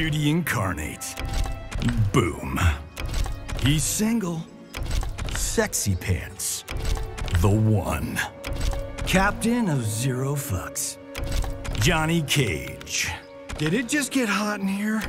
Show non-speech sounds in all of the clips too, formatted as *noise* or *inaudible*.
Beauty incarnate. Boom. He's single. Sexy pants. The one. Captain of Zero Fucks. Johnny Cage. Did it just get hot in here?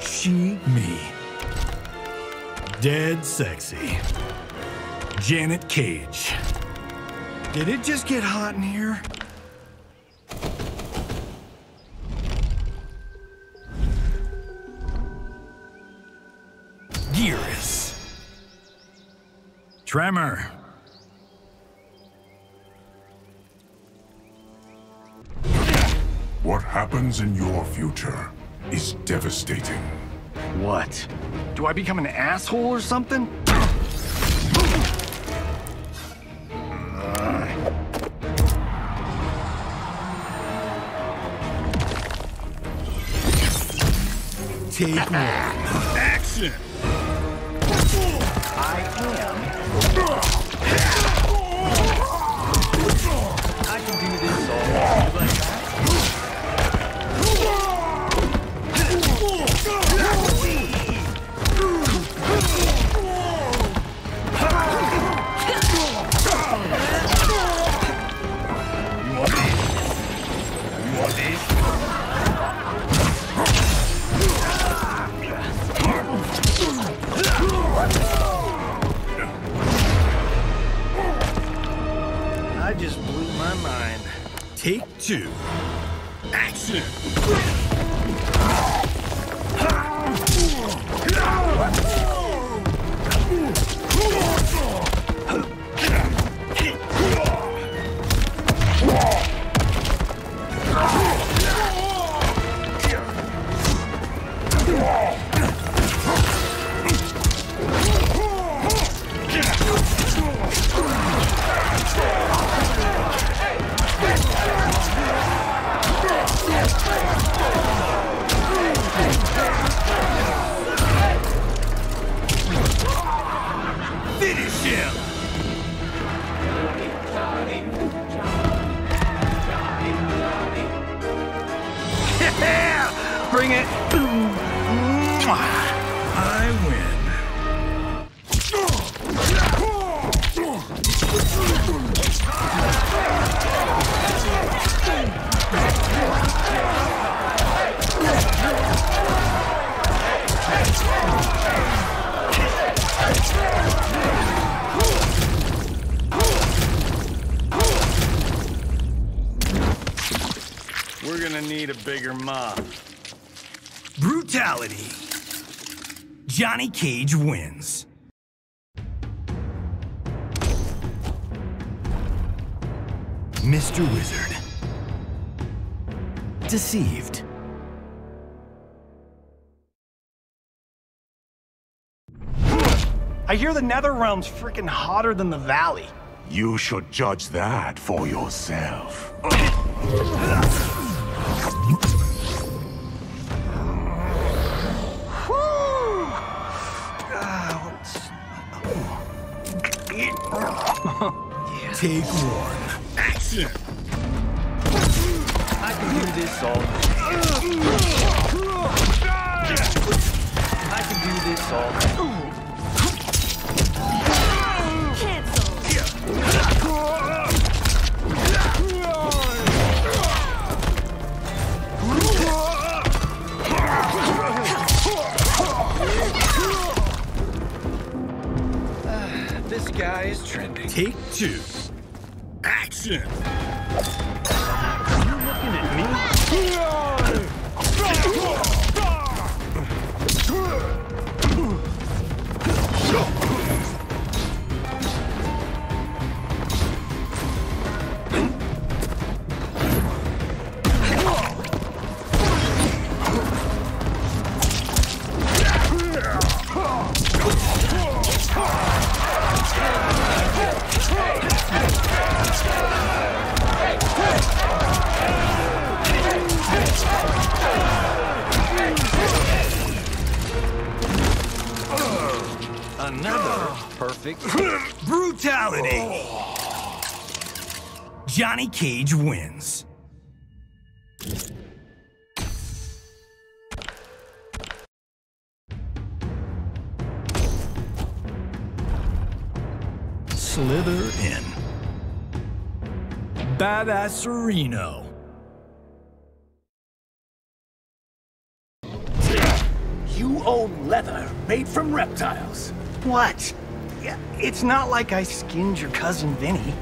She, me. Dead sexy. Janet Cage. Did it just get hot in here? Tremor. What happens in your future is devastating. What? Do I become an asshole or something? Take one. Action! I Bring it! I win. We're gonna need a bigger mob. Brutality. Johnny Cage wins. Mr. Wizard. Deceived. I hear the Nether Realm's freaking hotter than the Valley. You should judge that for yourself. *laughs* Take one. Action! I can do this all. I can do this all. This guy is trending. Take two. Action! You looking at me? Johnny Cage wins. Slither in. Badasserino. You own leather made from reptiles. What? It's not like I skinned your cousin Vinny.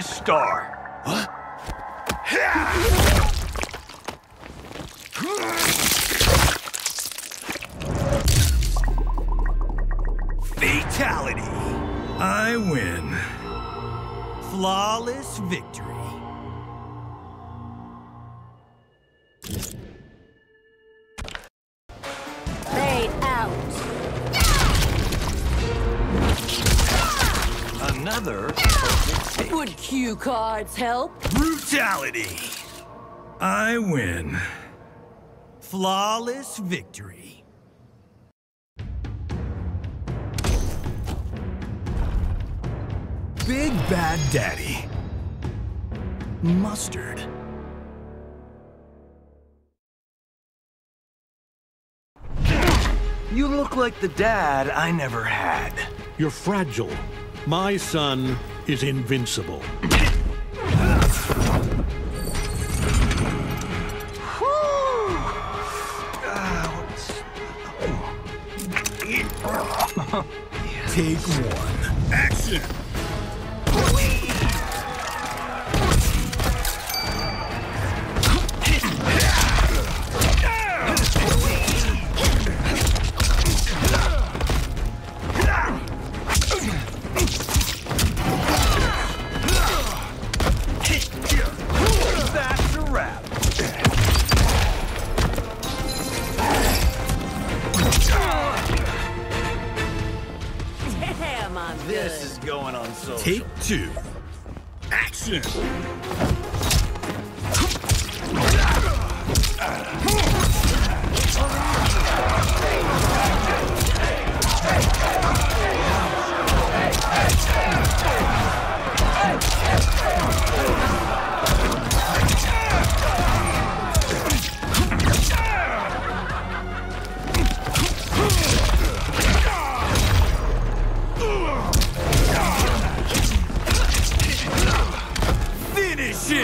Hollywood's newest star. Fatality. I win. Flawless victory. Fade out. Another Would cue cards help? brutality. I win. Flawless victory. Big Bad Daddy. Mustard. You look like the dad I never had. You're fragile. My son is invincible. Take one. Action! Take two. Action!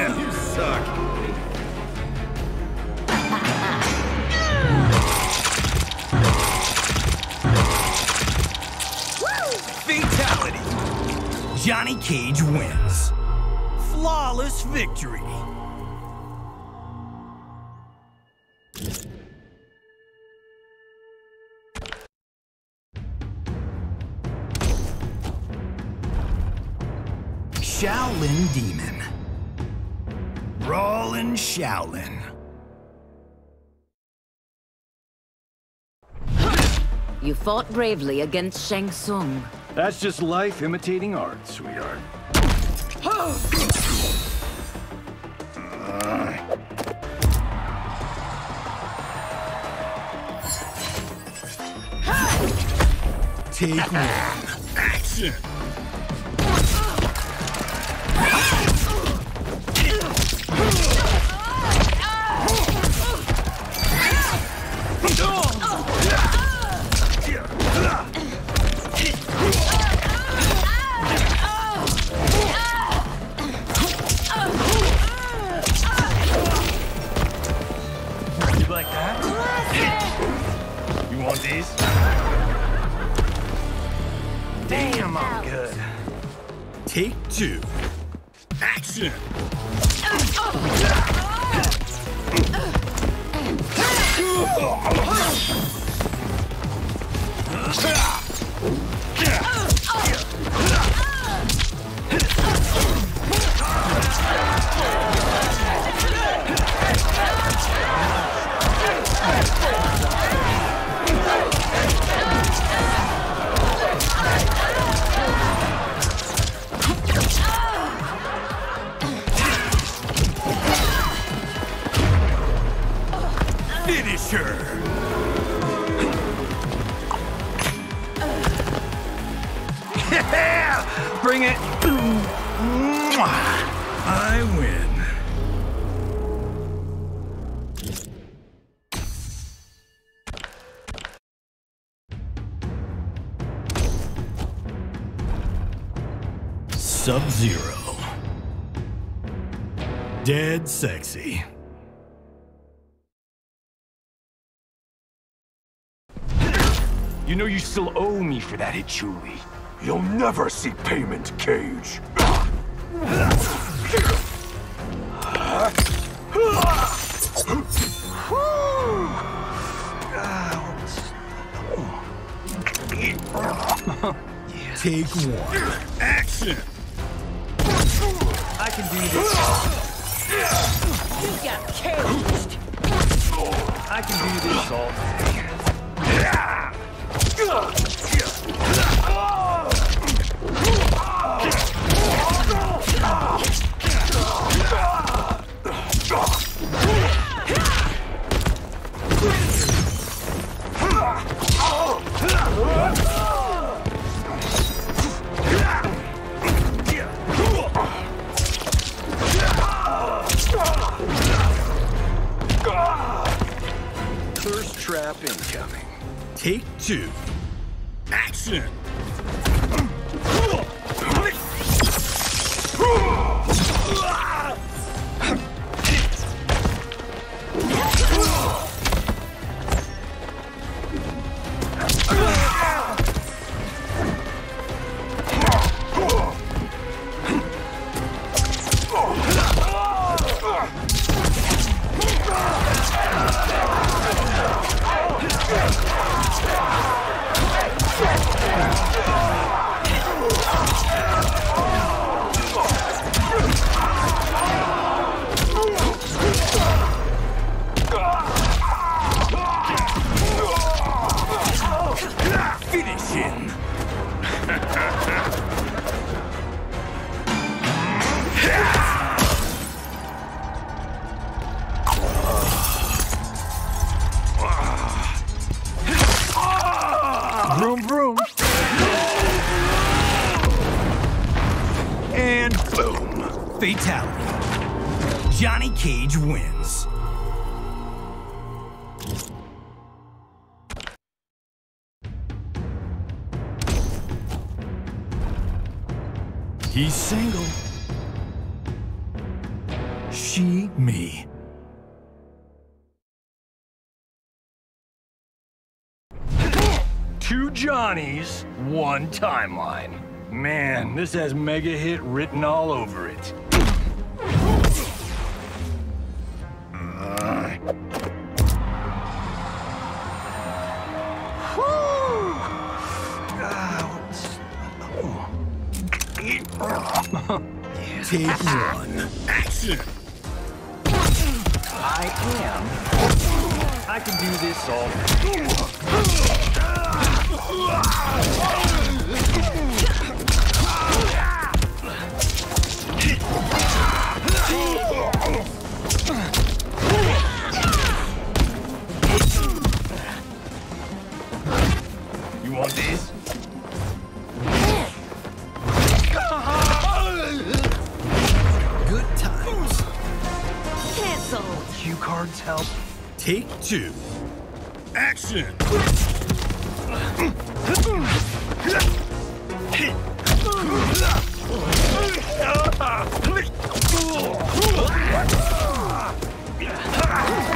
Finish! You suck. Fatality. Johnny Cage wins. Flawless victory. Rollin' Shaolin. You fought bravely against Shang Tsung. That's just life imitating art, sweetheart. Take one. Action! Damn, I'm good. Take two. Action! Finisher! Yeah! Bring it! I win. Sub-Zero. Dead sexy. You know you still owe me for that hit, You'll never see payment, Cage. Take one. Action! I can do this. You got caged. I can do this all day. Thirst trap incoming. Take two. Action! Finish boom! Fatality. Johnny Cage wins. He's single. She, me. Two Johnnies, one timeline. Man, this has mega hit written all over it. Take one. Action! I am. I can do this all. Cards help. Take two. Action! *laughs*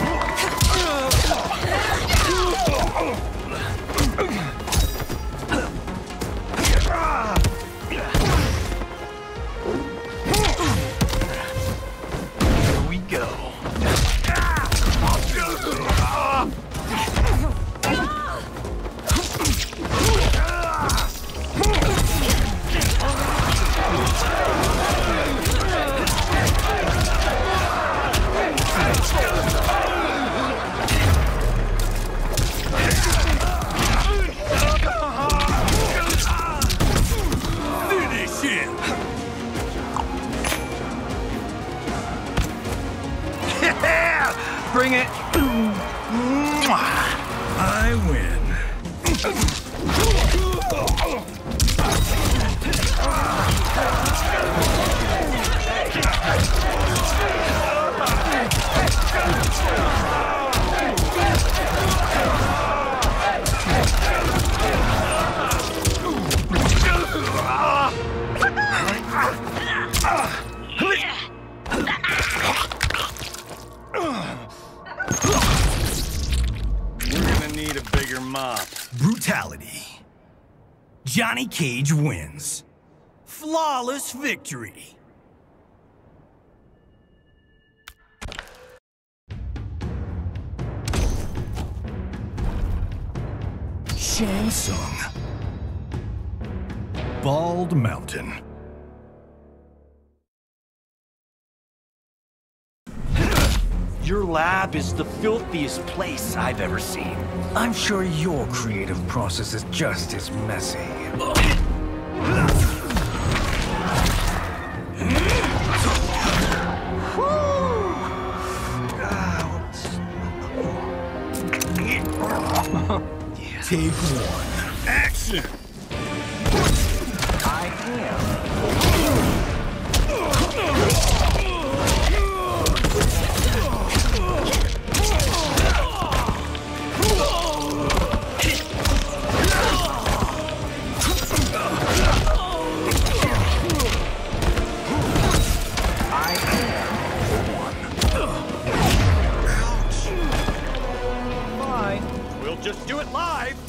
Johnny Cage wins. Flawless victory. Shang Tsung. Bald Mountain. Your lab is the filthiest place I've ever seen. I'm sure your creative process is just as messy. Take one. Action!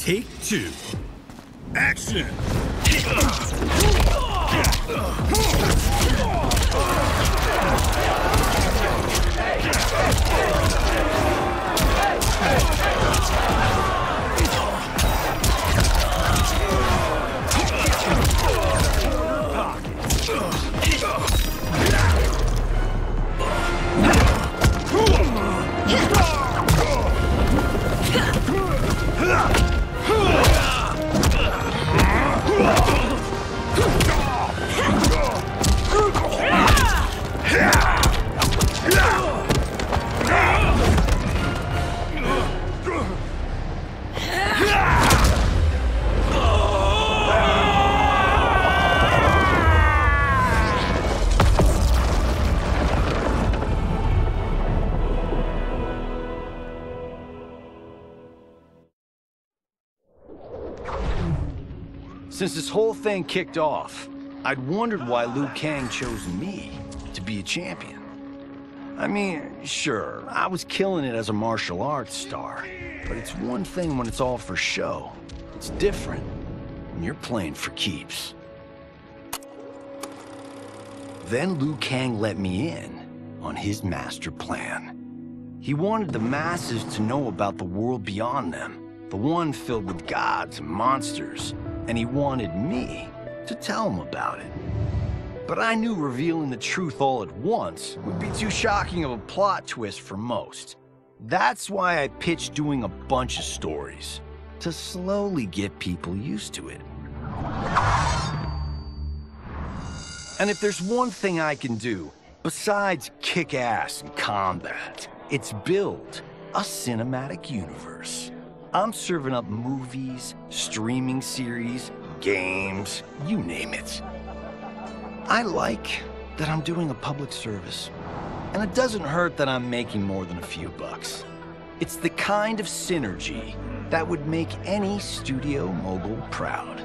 Take two. Action! Since this whole thing kicked off, I'd wondered why Liu Kang chose me to be a champion. I mean, sure, I was killing it as a martial arts star, but it's one thing when it's all for show. It's different when you're playing for keeps. Then Liu Kang let me in on his master plan. He wanted the masses to know about the world beyond them, the one filled with gods and monsters, and he wanted me to tell him about it. But I knew revealing the truth all at once would be too shocking of a plot twist for most. That's why I pitched doing a bunch of stories, to slowly get people used to it. And if there's one thing I can do, besides kick ass in combat, it's build a cinematic universe. I'm serving up movies, streaming series, games, you name it. I like that I'm doing a public service. And it doesn't hurt that I'm making more than a few bucks. It's the kind of synergy that would make any studio mogul proud.